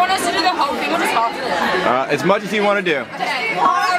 want us to do the whole thing or just half of it? Uh, as much as you want to do. Okay.